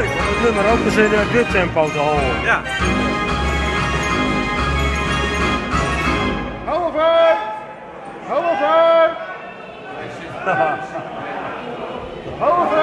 leuk. Het nummer ook eens in eh, dit tempo te horen. Ja. Hou over! Hou! Hou!